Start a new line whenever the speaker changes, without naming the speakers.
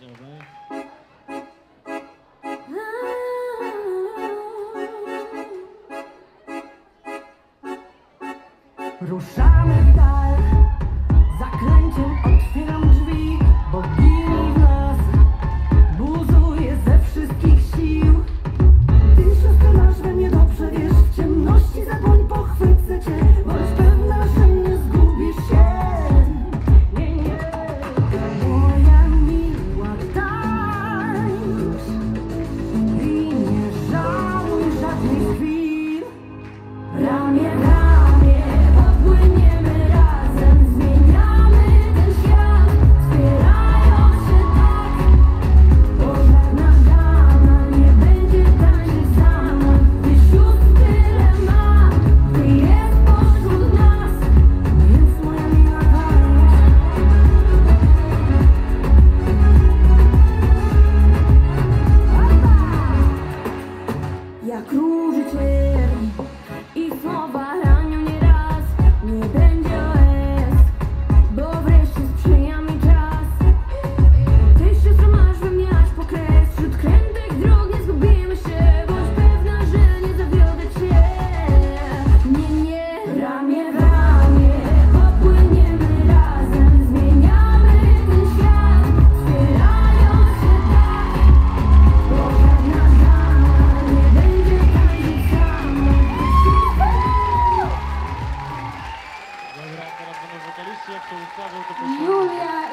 Dobra.
Ruszamy w dal, zaklęciem кружит
Julia